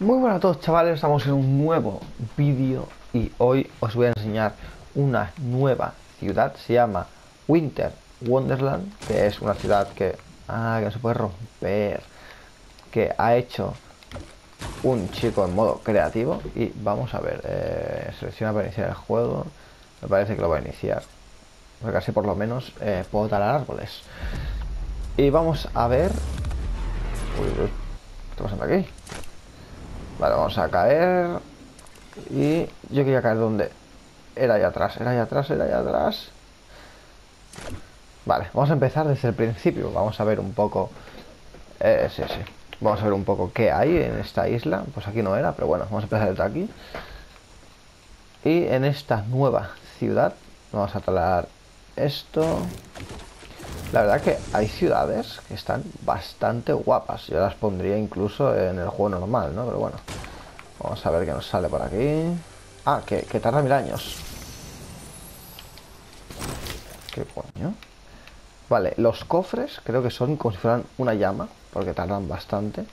Muy buenas a todos chavales, estamos en un nuevo vídeo y hoy os voy a enseñar una nueva ciudad, se llama Winter Wonderland, que es una ciudad que, ah, que se puede romper, que ha hecho un chico en modo creativo y vamos a ver, eh, selecciona para iniciar el juego, me parece que lo va a iniciar, porque así por lo menos eh, puedo talar árboles. Y vamos a ver... Uy, uy, ¿qué está pasando aquí? Vale, vamos a caer. Y yo quería caer donde. Era allá atrás, era allá atrás, era allá atrás. Vale, vamos a empezar desde el principio. Vamos a ver un poco. Eh, sí, sí. Vamos a ver un poco qué hay en esta isla. Pues aquí no era, pero bueno, vamos a empezar desde aquí. Y en esta nueva ciudad, vamos a talar esto. La verdad que hay ciudades que están bastante guapas. Yo las pondría incluso en el juego normal, ¿no? Pero bueno. Vamos a ver qué nos sale por aquí. Ah, que, tarda mil años. ¿Qué coño? Vale, los cofres creo que son como si fueran una llama, porque tardan bastante.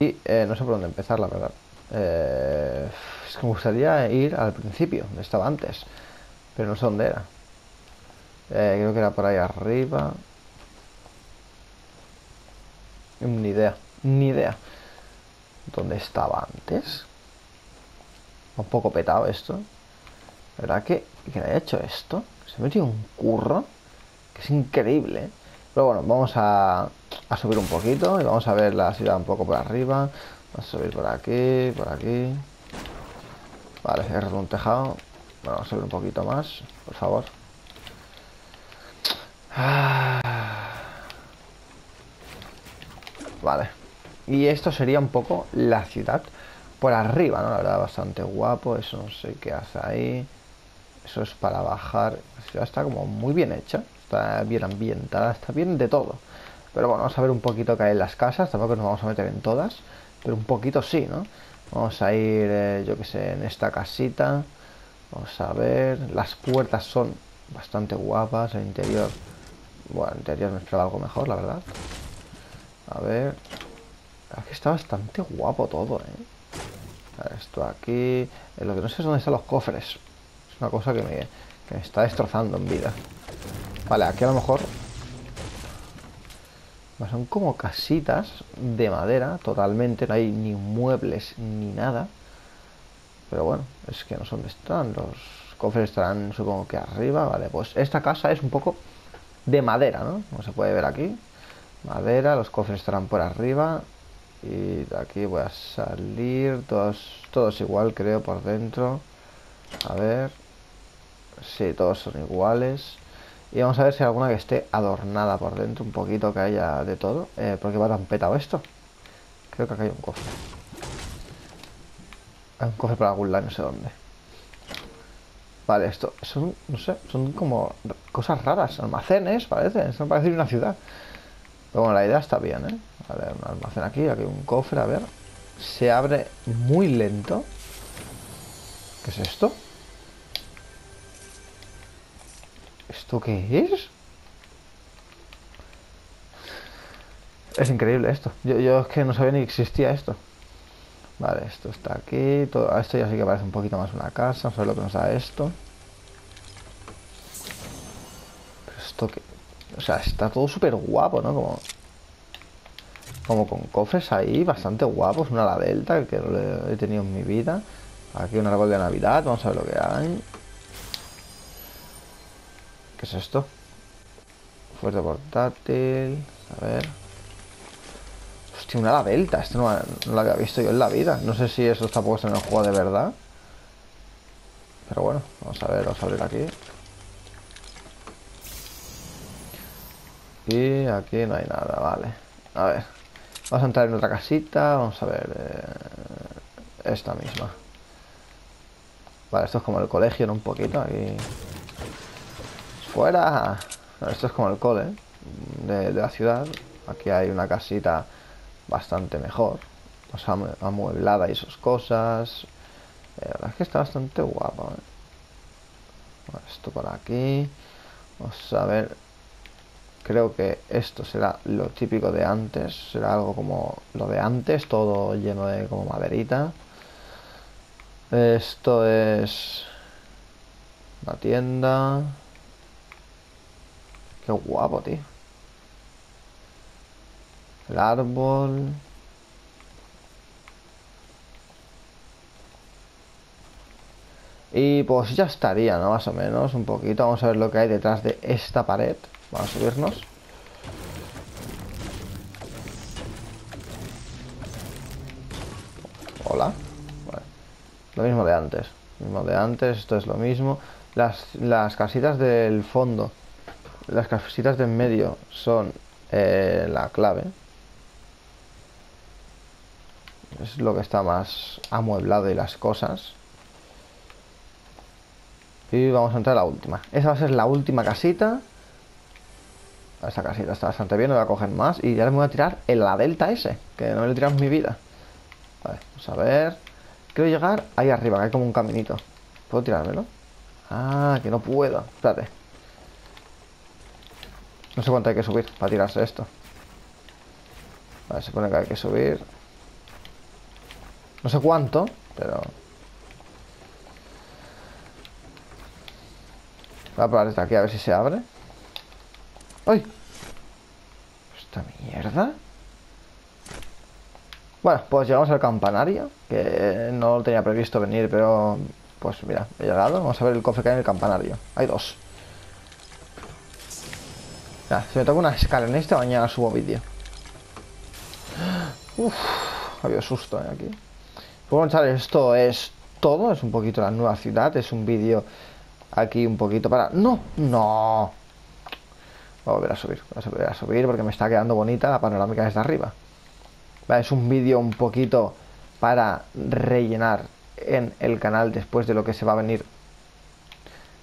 Y eh, no sé por dónde empezar, la verdad. Eh, es que me gustaría ir al principio, estaba antes. Pero no sé dónde era. Eh, creo que era por ahí arriba. Ni idea, ni idea. ¿Dónde estaba antes? Un poco petado esto. ¿Verdad que, que ha hecho esto? Se ha metido un curro que es increíble. ¿eh? Pero bueno, vamos a, subir un poquito y vamos a ver la ciudad un poco por arriba. Vamos a subir por aquí, por aquí. Vale, he un tejado. vamos a subir un poquito más, por favor. Ah. Vale. Y esto sería un poco la ciudad por arriba, ¿no? La verdad, bastante guapo. Eso no sé qué hace ahí. Eso es para bajar. La ciudad está como muy bien hecha. Está bien ambientada. Está bien de todo. Pero bueno, vamos a ver un poquito qué hay en las casas. Tampoco nos vamos a meter en todas. Pero un poquito sí, ¿no? Vamos a ir, eh, yo que sé, en esta casita. Vamos a ver. Las puertas son bastante guapas. El interior bueno, en teoría me esperaba algo mejor, la verdad. A ver. Aquí está bastante guapo todo, ¿eh? esto aquí. Eh, lo que no sé es dónde están los cofres. Es una cosa que me, que me está destrozando en vida. Vale, aquí a lo mejor. Son como casitas de madera, totalmente. No hay ni muebles ni nada. Pero bueno, es que no sé dónde están. Los cofres estarán, supongo que arriba. Vale, pues esta casa es un poco de madera, ¿no? Como se puede ver aquí. Madera, los cofres estarán por arriba. Y de aquí voy a salir. Todos, todos igual, creo, por dentro. A ver. Sí, todos son iguales. Y vamos a ver si hay alguna que esté adornada por dentro. Un poquito que haya de todo. Eh, ¿Por qué va tan petado esto? Creo que acá hay un cofre. Hay un cofre para algún lado, no sé dónde. Vale, esto son, no sé, son como cosas raras, almacenes, parece, esto parece una ciudad. Pero bueno, la idea está bien, ¿eh? Vale, un almacén aquí, aquí un cofre, a ver. Se abre muy lento. ¿Qué es esto? ¿Esto qué es? Es increíble esto. Yo, yo es que no sabía ni que existía esto. Vale, esto está aquí. Todo, esto ya sí que parece un poquito más una casa. Vamos a ver lo que nos da esto. Pero esto que... O sea, está todo súper guapo, ¿no? Como... Como con cofres ahí, bastante guapos. Una la delta, que lo he tenido en mi vida. Aquí un árbol de Navidad. Vamos a ver lo que hay. ¿Qué es esto? Fuerte portátil. A ver. Una ala delta. Esto no, lo había visto yo en la vida. No sé si eso está puesto en el juego de verdad. Pero bueno, vamos a ver, vamos a abrir aquí. Y aquí no hay nada, vale. A ver. Vamos a entrar en otra casita. Vamos a ver. Eh, esta misma. Vale, esto es como el colegio, ¿no? Un poquito. Aquí. ¡Fuera! Esto es como el cole de, de la ciudad. Aquí hay una casita bastante mejor. Pues amueblada y sus cosas. La verdad es que está bastante guapa. ¿eh? esto por aquí. Vamos a ver. creo que esto será lo típico de antes. Será algo como lo de antes, todo lleno de como maderita. Esto es una tienda. Qué guapo, tío. El árbol. Y pues ya estaría, ¿no? Más o menos, un poquito. Vamos a ver lo que hay detrás de esta pared. Vamos a subirnos. Hola. Lo mismo de antes. Mismo de antes, esto es lo mismo. Las, las casitas del fondo, las casitas de en medio son eh, la clave. Es lo que está más amueblado y las cosas. Y vamos a entrar a la última. Esa va a ser la última casita. Esta casita está bastante bien, no voy a coger más. Y ya me voy a tirar en la delta ese, que no le he tirado en mi vida. Vale, vamos a ver. Quiero llegar ahí arriba, que hay como un caminito. ¿Puedo tirármelo? Ah, que no puedo. Espérate. No sé cuánto hay que subir para tirarse esto. Vale, se pone que hay que subir. No sé cuánto, pero... Voy a probar desde aquí a ver si se abre. ¡Ay! ¿Esta mierda? Bueno, pues llegamos al campanario, que no lo tenía previsto venir, pero pues mira, he llegado. Vamos a ver el cofre que hay en el campanario. Hay dos. Ya, si me toca una escala en este, mañana subo vídeo. Uf, había susto ¿eh? aquí. Pues bueno, esto es todo. Es un poquito la nueva ciudad. Es un vídeo aquí un poquito para... ¡No! ¡No! Voy a volver a subir. Voy a volver a subir porque me está quedando bonita la panorámica desde arriba. es un vídeo un poquito para rellenar en el canal después de lo que se va a venir.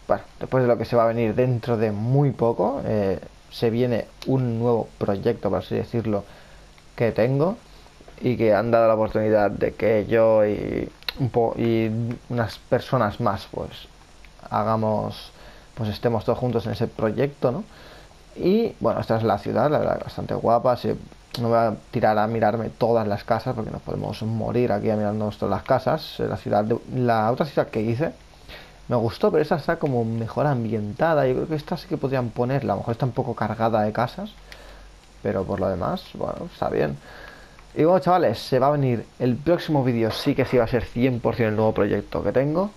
Bueno, después de lo que se va a venir dentro de muy poco. Eh, se viene un nuevo proyecto, por así decirlo, que tengo y que han dado la oportunidad de que yo y, un y unas personas más pues hagamos pues estemos todos juntos en ese proyecto ¿no? y bueno esta es la ciudad la verdad bastante guapa no voy a tirar a mirarme todas las casas porque nos podemos morir aquí a mirarnos todas las casas la ciudad de, la otra ciudad que hice me gustó, pero esta está como mejor ambientada. Yo creo que esta sí que podrían ponerla. A lo mejor está un poco cargada de casas. Pero por lo demás, bueno, está bien. Y bueno, chavales, se va a venir el próximo vídeo. Sí que sí va a ser 100% el nuevo proyecto que tengo.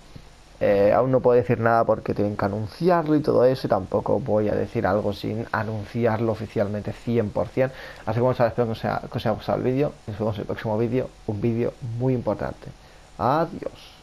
Eh, aún no puedo decir nada porque tienen que anunciarlo y todo eso. Y tampoco voy a decir algo sin anunciarlo oficialmente 100%. Así que bueno, chavales, espero que os haya, que os haya gustado el vídeo. Nos vemos en el próximo vídeo. Un vídeo muy importante. Adiós.